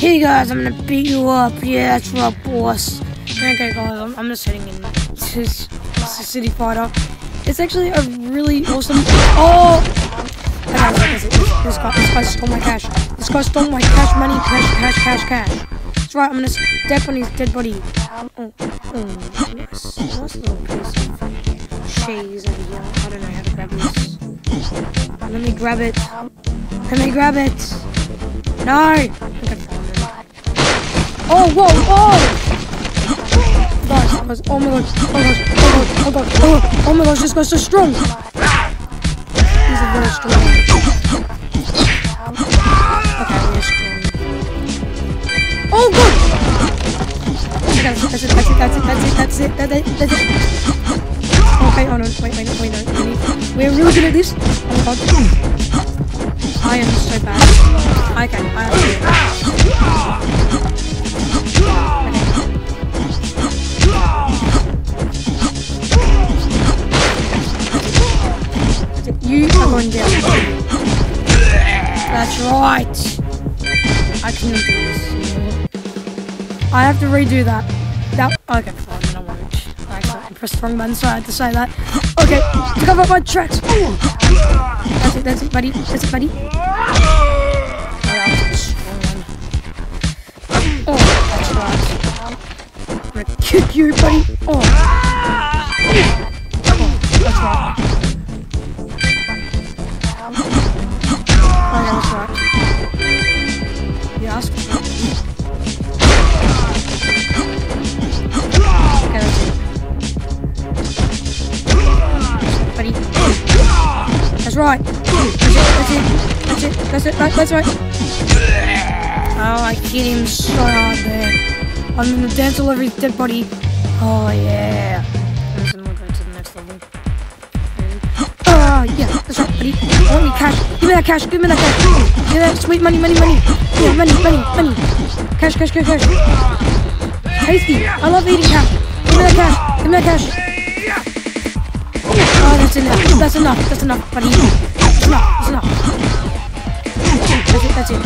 Hey guys, I'm gonna beat you up. Yeah, that's right, boss. Okay, guys, I'm, I'm just heading in to City Fighter. It's actually a really awesome. Oh! Okay, this, this, this, guy, this guy stole my cash. This guy stole my cash money, cash, cash, cash, cash. That's right, I'm gonna step on his dead body. Oh, oh, yes. Nice little piece of cheese over here. I don't know how to grab this. Let me grab it. Let me grab it. No! Oh, whoa, oh! Guys, guys, oh my god, oh my god, oh my god, oh god, oh, oh my gosh, this guy's so strong! He's a very strong. Okay, we're strong. Oh god! That's it, that's it, that's it, that's it, that's it, that's it, that's it. Okay, oh no, wait, wait, wait, no, we need, we're really good at this. Oh my god. I am so bad. Okay, I am. You are going down. That's right. I can do this. I have to redo that. That okay, pressed the wrong button, so I had to say that. Okay, cover my tracks. That's it, that's it, buddy. That's it, buddy. Kick you, buddy. Oh. Oh, that's right. right. That's it, that's it, that's it, that's it, that's right, that's right. Oh, I hit him so hard there. I'm gonna dance all over his dead body. Oh, yeah. I'm just gonna go to the next level. Oh, yeah, that's right, buddy. I want me cash. Give me that cash, give me that cash. Give me that sweet money, money, money. Yeah, money, money, money. Cash, cash, cash, cash. Tasty. I love eating cash. Give me that cash. Give me that cash. Oh, that's enough. That's enough. That's enough, buddy. That's enough. That's enough. That's it. That's it.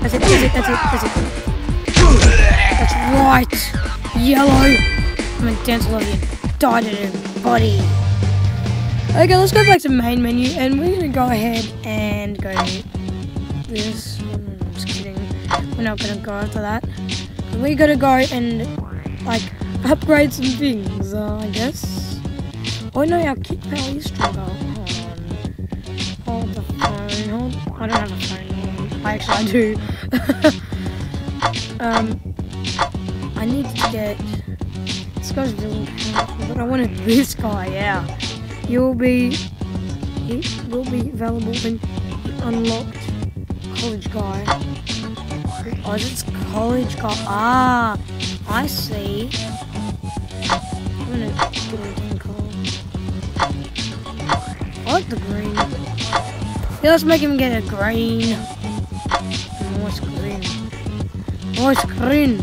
That's it. That's it. That's it. That's it. That's right. Yellow. I'm gonna dance all over you. Die to him, buddy. Okay, let's go back to main menu, and we're gonna go ahead and go this. Just kidding. We're not gonna go after that. We're gonna go and like upgrade some things, uh, I guess. Oh no, our kick power is stronger. Hold the phone. Hold. I don't have a phone. I actually do. um, I need to get. This guy's really powerful, but I wanted this guy. Yeah, you'll be. It will be available when unlocked college guy. Oh, it's college guy. Ah, I see. I'm gonna get I like the green. Yeah, let's make him get a green. What's green? What's green?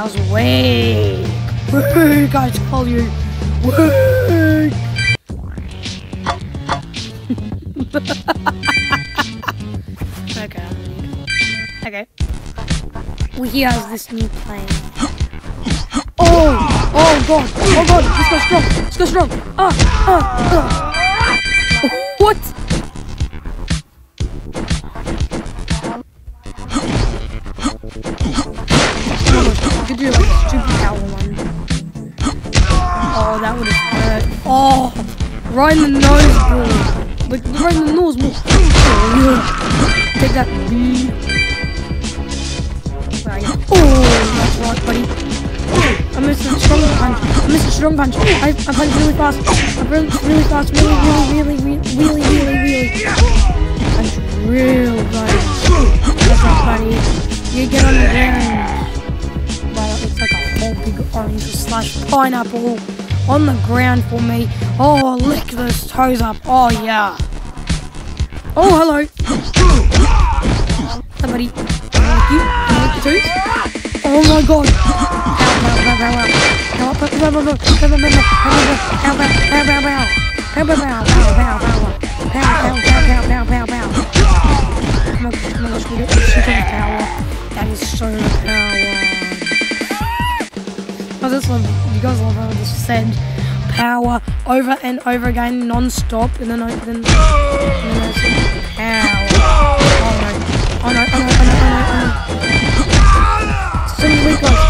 That was way. Wait, guys, call you. Wait. okay. Okay. We have this new plane. Oh! Oh god! Oh god! Let's go strong! Let's go strong! Ah! Ah! ah. What? Right in the nose balls. Like, right in the nose balls. Oh, yeah. Take that. Mm. Oh, nice work, buddy. I missed a strong punch. I missed a strong punch. I, I punched really fast. I punched really fast. Really, really, really, really, really, really. Punched real fast. That's not funny. You get on the ground. Wow, that looks like a whole big orange slash pineapple on the ground for me. Oh, lick those toes up. Oh, yeah. Oh, hello. Somebody. Oh my god. That is so power. Oh, this one, you guys love how this said power over and over again, non-stop, and then I then, then I said power. Oh no! Oh no! Oh no! Oh no! Oh no! Oh no! So weak guys.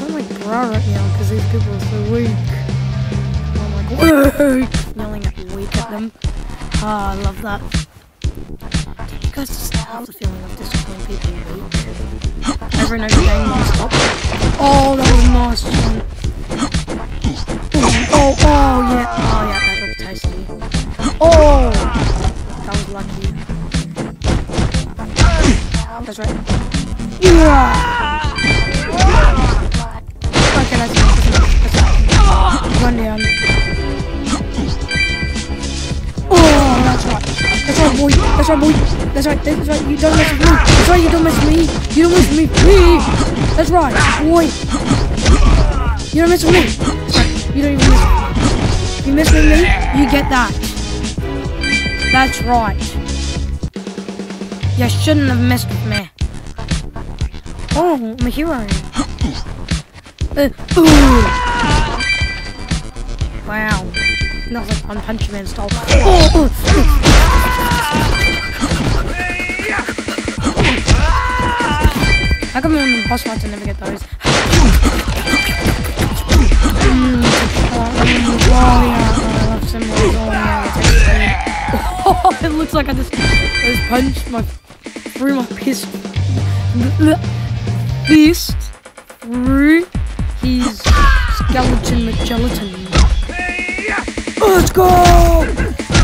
I'm like bra right now because these people are so weak. I'm like weak, yelling weak at them. Ah, I love that. Guys love the feeling of disappointing people weak. Over and again, non-stop. Oh, that was nice one. Oh, oh, oh, yeah. Oh, yeah, that looked tasty. Oh! That was lucky. That's right. Yeah! Okay. Oh. That's right, boy. That's right, boy. That's right. That's right. You don't mess with me. That's right. You don't mess with me. You don't mess with me. Me. That's right, boy. You don't mess with me. Right. You don't even mess with me. You mess with me, you get that. That's right. You shouldn't have messed with me. Oh, I'm a hero. Uh. Wow. Not like One Punch Man style. How come on the boss fights I never get those? It looks like I just, I just punched my, through my fist, fist through his skeleton gelatin. Oh, let's go!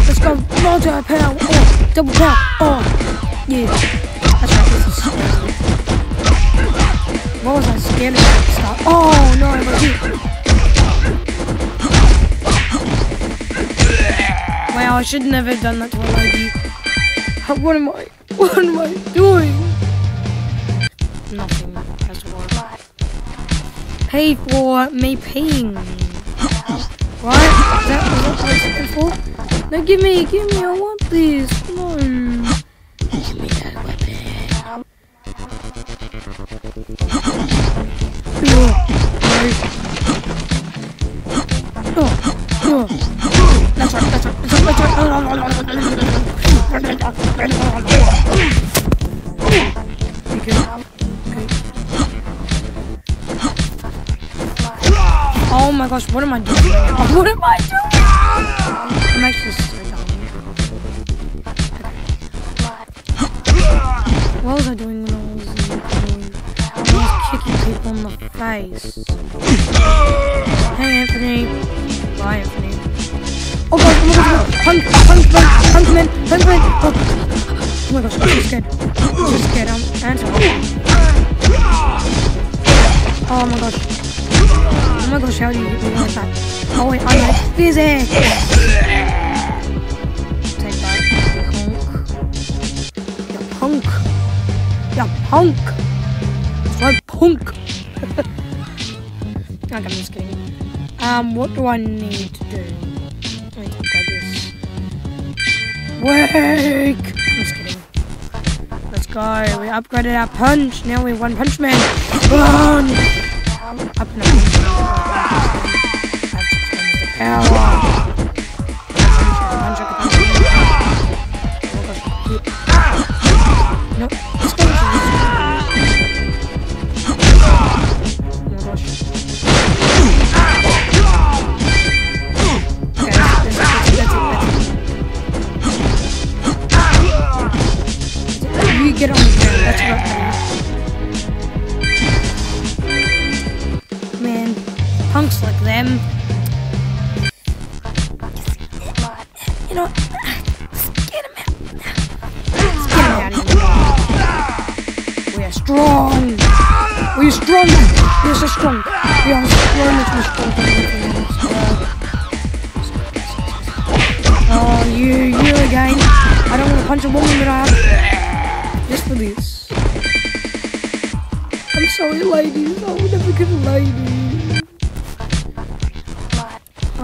Let's go! Multi power! Oh, double power! Oh, yeah. That's right. What was I scared of start? Oh, no, I'm here. Wow, I should never have done that to a lady. How, what am I? What am I doing? Nothing. That's what. Pay for me peeing. Right? That what I was looking for? No, give me, give me, I want this. No. Give gosh, what am I doing? What am I doing? I'm so dumb. What was I doing when I was in? I was kicking people in the face. Hey Anthony. Bye Anthony. Oh god, oh my god, punk, punk, punk, punk man, punk man. Oh. oh my gosh, I'm so scared. I'm so scared. I'm Anthony. Oh my gosh. Gosh, how do you? Oh wait, I'm like physics! Take that, punk. You punk. You punk. That's right, punk. okay, I'm just kidding. Um, what do I need to do? I need to grab this. Wake! I'm just kidding. Let's go. We upgraded our punch. Now we're one punch man. Run! I'm up and up. Power.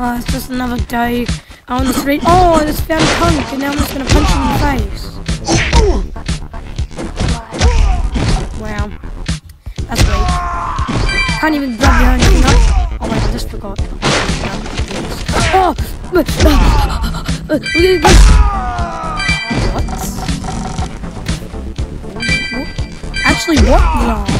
Oh, it's just another day on the street. Oh, I just found a punk, and now I'm just gonna punch him in the face. Wow. That's weak. Can't even grab your own thing up. Oh wait, I just forgot. Oh! What? Actually, what? No.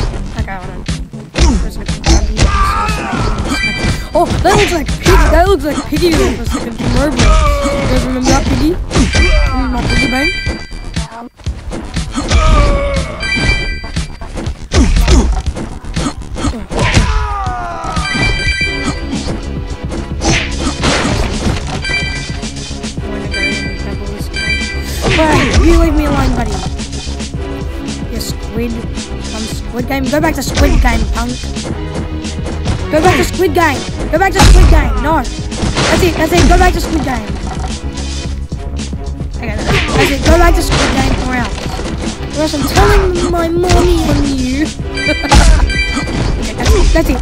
Oh, that looks like Piggy. That looks like Piggy for a from Roblox. You guys remember that Piggy? Mm, my Piggy bank? Right, you leave me alone, buddy. You squid. Some squid game. Go back to squid game, punk. Go back to squid game. Go back to squid game. No. That's it. That's it. Go back to squid game. Okay, that's it. Go back to squid game or else. Or else I'm telling my mommy on you. okay, that's it. That's it.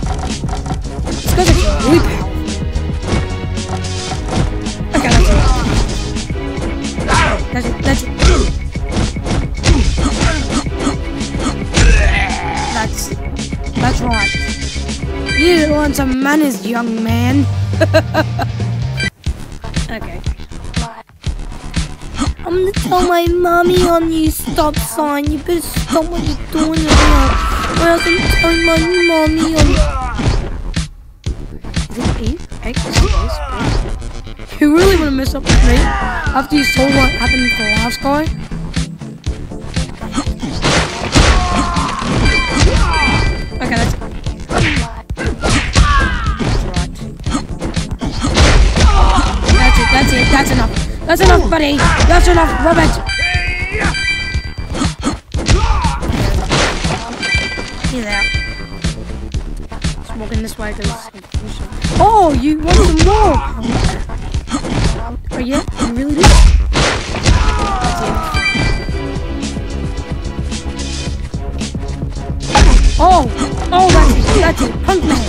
This guy's actually really powerful. Okay, that's it. That's it. That's. That's that's right. You want some manners, young man. okay. I'm gonna tell my mommy on you stop sign. You better stop what you're doing right now. Or else I'm telling my mommy on Is it eight? Eight? Is? You really wanna mess up with me? After you saw what happened to the last guy? That's enough. Buddy. That's enough, Robert. He's out. Just walking this way because Oh, you want some more? Oh yeah, you really do? Oh, oh, that's it, that's it, punk man.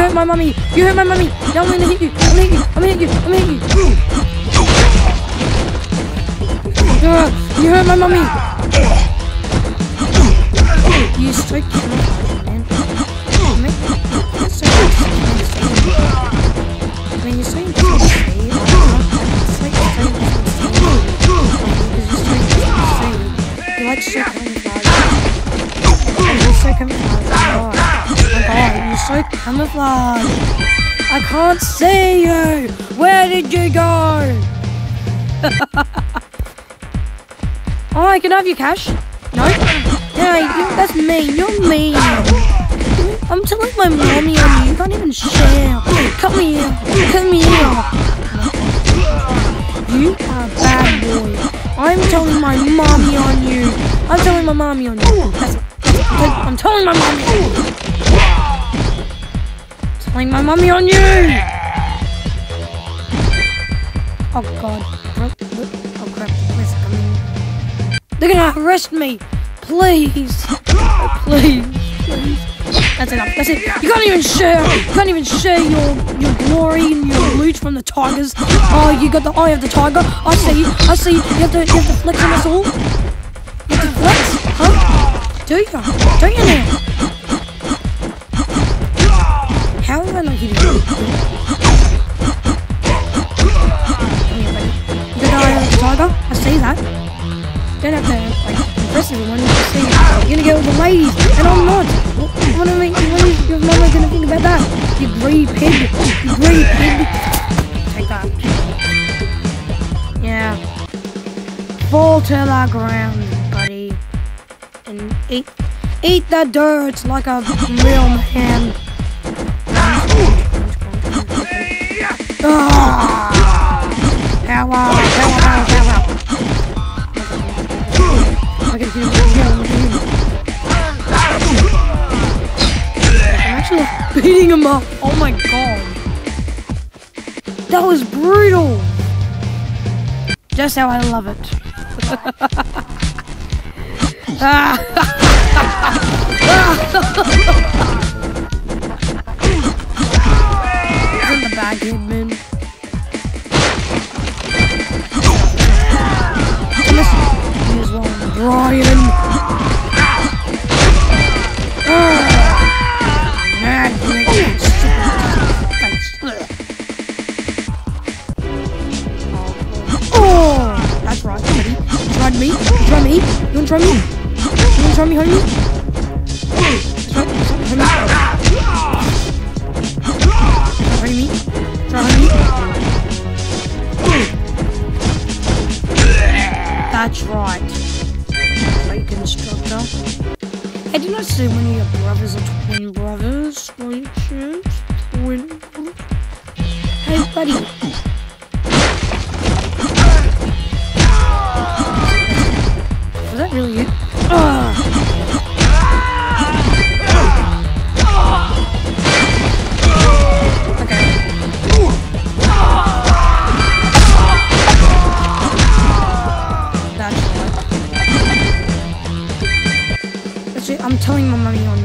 Hurt my mommy. You hurt my mommy. Now I'm gonna hit you. I'm gonna hit you. I'm gonna hit you. I'm gonna hit you. Uh, you hurt my mommy. You camouflage, man. Man. Man, you're so so camouflage. I can't see you. Where did you go? oh, I can have your cash. No? You, that's mean. You're mean. I'm telling my mommy on you. You can't even share. Come here. Come here. You are a bad boy. I'm telling my mommy on you. I'm telling my mommy on you. That's it. I'm telling my mommy. Telling my mommy on you. Oh god. Oh crap. Where's it coming? They're gonna arrest me. Please. Oh, please. Please. That's enough. That's it. You can't even share. You can't even share your your glory and your loot from the tigers. Oh, you got the eye of the tiger. I see. I see. You have to you have to flex on us all. You have to flex, huh? Do you? Do you now? Don't have to like impress everyone. you say you're gonna get with the ladies, and I'm not. What, what am I? What is your mama gonna think about that? You greedy pig. You greedy pig. Take that. Yeah. Fall to the ground, buddy, and eat eat the dirt like a real man. Ah! Beating him up. Oh my god. That was brutal. Just how I love it. Isn't tried me? You? You wanna try me? You wanna try me, homie? That's right. Try? Try. Fake instructor. I did not say one of your brothers are twin brothers. Righteous twin brothers. Hey, buddy. Really? It. I'm telling my mommy on you.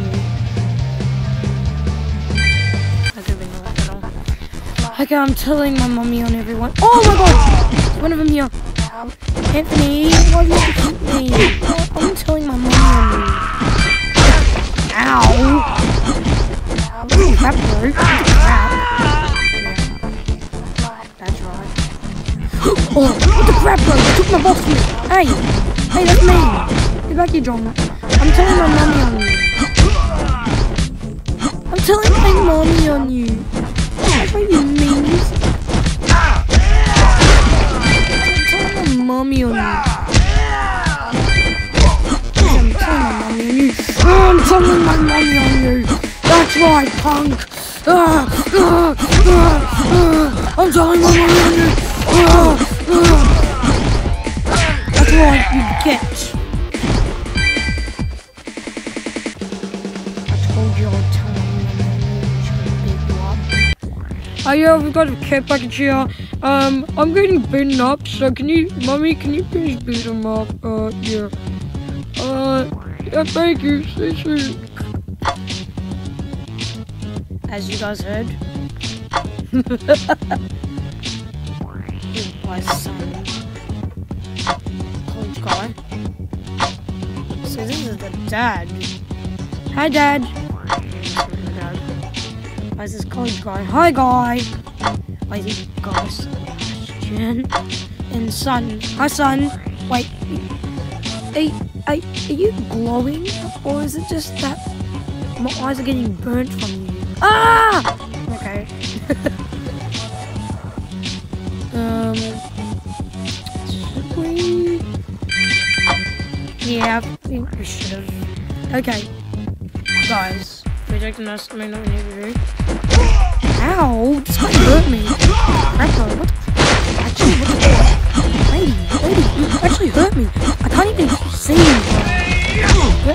Okay, I'm telling my mommy on everyone. Oh my god! One of them here. Um, Anthony, why did you hit me? I'm telling my you. Ow! Ooh, that broke. That's right. Oh, what the crap, bro? You took my box from. Hey, hey, that's me. Get back here, John. I'm telling my mommy on you. I'm telling my mommy on you. What you mean. Mommy on you. I'm telling my mommy on you. I'm telling my mommy on you. That's right, punk. Ah, ah, ah. I'm telling my mommy on you. That's right, you get. I told you I'd tell my mommy she would beat you up. Oh yeah, we've got a care package here. Um, I'm getting beaten up, so can you, mommy, can you please beat him up? Uh, yeah. Uh, yeah, thank you. Soon. As you guys heard. my son. College guy. So this is the dad. Hi, dad. Why is this college guy? Hi, guy. Why is? Sebastian. And son. Hi, son. Wait. Are, are, are you glowing? Or is it just that my eyes are getting burnt from you? Ah! Okay. um. Should we? Yeah, I think we should have. Okay. Guys, an estimate that we need to do. Ow! This guy hurt me. Bro, what Actually, what the Lady, lady, you actually hurt me. I can't even see you.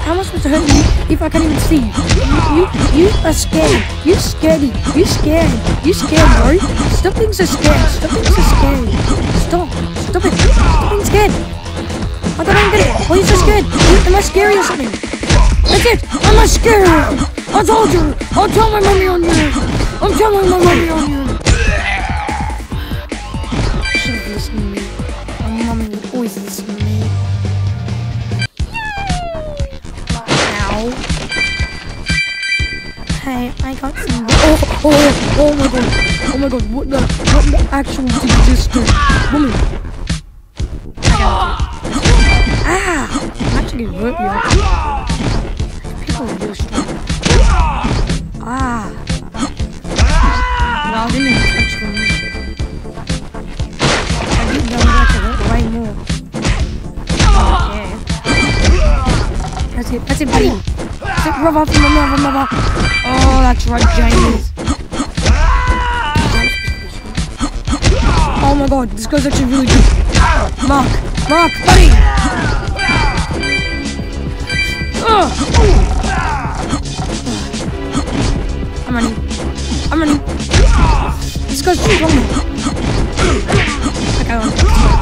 How am I supposed to hurt you if I can't even see you? You, you, are scared. You scaredy. You scared. You scared, bro. Stop being so scared. Stop being so scared. Stop. Stop it. Stop being scared. I don't get it. Why are you so scared? Am I scary or something? That's it. I'm not scared. I told you. I'll tell my mommy on you. I'm telling my mom. on you! Should have listened to me. My mum would always listen to me. Ow. Hey, I got some. Oh, oh, oh, oh my god. Oh my god, what the? Oh what the actual existence? Mommy. Ah! I'm actually hurt you. People are That's it, rub off from another mother. Oh, that's right, James. Oh my god, this guy's actually really good. Mark, Mark, buddy! Ugh. I'm running. I'm running. This guy's too strong. Okay,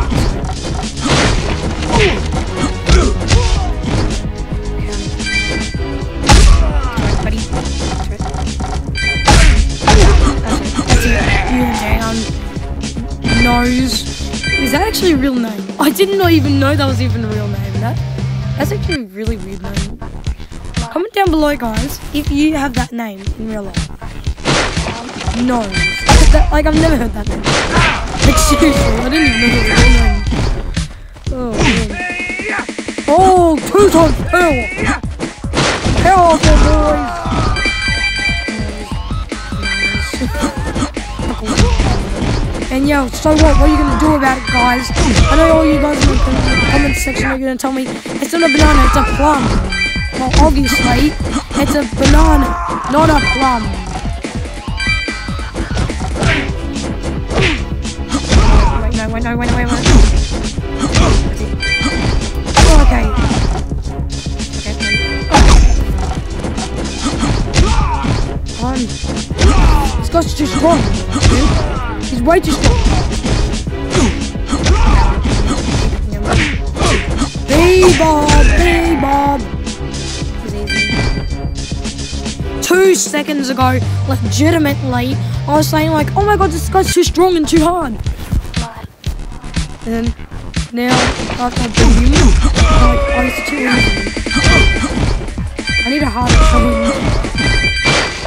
actually a real name? I did not even know that was even a real name. That that's actually a really weird name. Comment down below, guys, if you have that name in real life. Um, no. That, like, I've never heard that name. Like, seriously, I didn't even know that was a real name. Oh, man. Oh, two times! Powerful boys! And yo, so what? What are you gonna do about it, guys? I know all you guys in the comment section are gonna tell me it's not a banana, it's a plum. Well, obviously, it's a banana, not a plum. Wait, no, wait, no, wait, wait, wait. Oh, okay. Okay, come on. This guy's strong. dude. He's way too strong. B-Bob, B-Bob. Two seconds ago, legitimately, I was saying like, oh my god, this guy's too strong and too hard. And then, now, after I like. I need a harder challenge.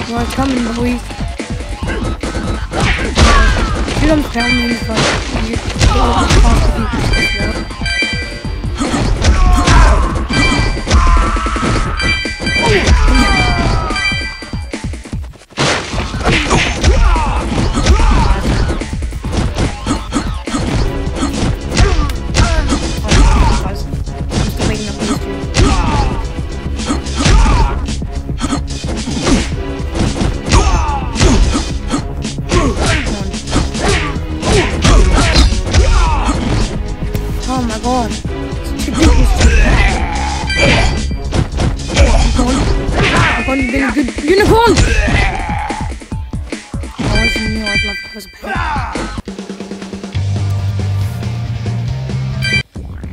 Well, it's coming, boys. Dude, I'm but you to be I'm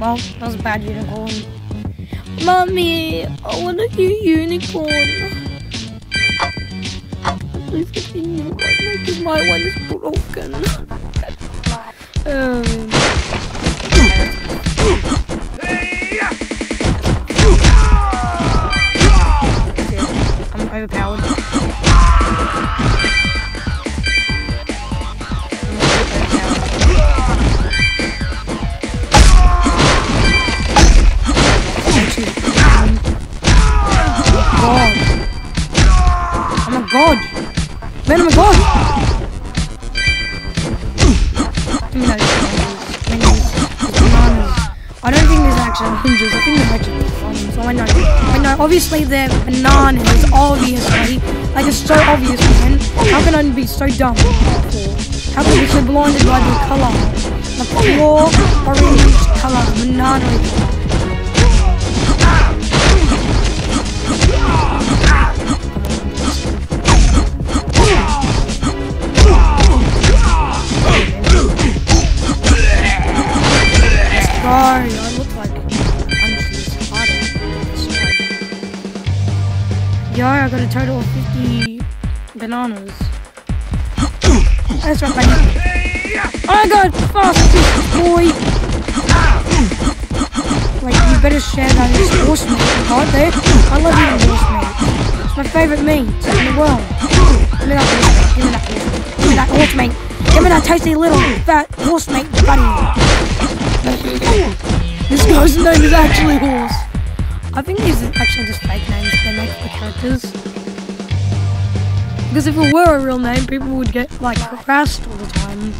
Well, that was a bad unicorn. Mommy, I want a new unicorn. Please get me a new one because my one is broken. Um, I'm overpowered. Man, my god. Give me those bananas. Bananas. Bananas. I don't think there's actually hinges. I think they're actually bananas. So I know. I know. Obviously they're bananas. Obviously. Like it's so obvious, man. How can I be so dumb? How can I be so blinded by the color? The pure orange color. Banana Sorry, I look like punches harder. Yo, I got a total of 50 bananas. That's right, buddy. I oh got fast boy. Like, you better share that as horse meat, aren't they? I love eating horse meat. It's my favorite meat in the world. Give me that horse meat. Give me that horse. Give me that tasty little fat horse meat, buddy. Guy's name is actually Horse. I think these are actually just fake names they make for the characters. Because if it were a real name, people would get like harassed all the time.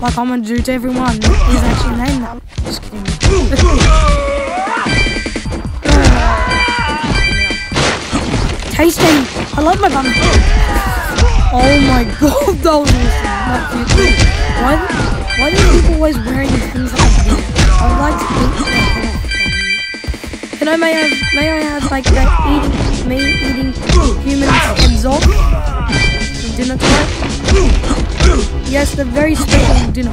Like I'm gonna do to everyone. He's actually named that. Just kidding. Tasty! I love my bun. Oh my god, that was awesome. Why, why are people always wearing these things like this? I would like to eat Can I may I have may I have like that eating me eating humans for dinner tonight? Yes, the very special dinner.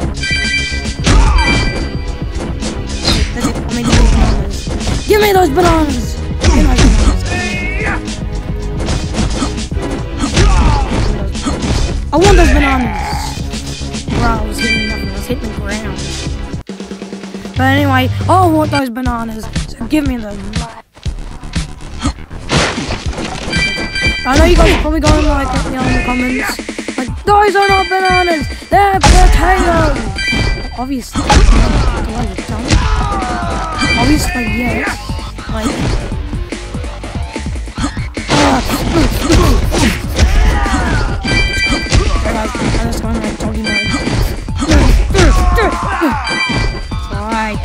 That's it. I'm those bananas. Give me those bananas. Give me those bananas. I want those bananas. I was hitting nothing. I was hitting the ground. But anyway, oh, I want those bananas. Give me them. I know you guys are probably going like you know, in the comments, like those are not bananas, they're potatoes. Obviously? Obviously, yes. Like, ah, just going like doggy mode. Right.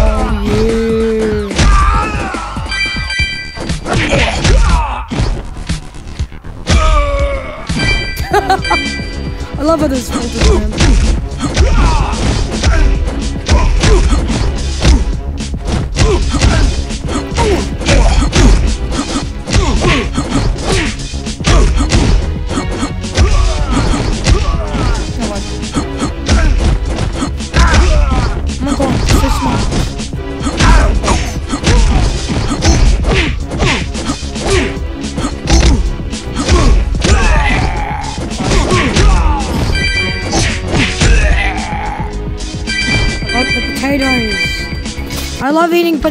Oh yeah. Love how this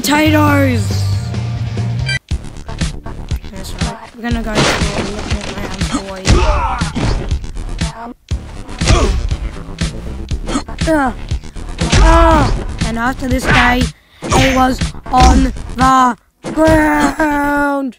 potatoes. That's right. We're gonna go a little round boy. Ugh. Ah! And after this day, he was on the ground.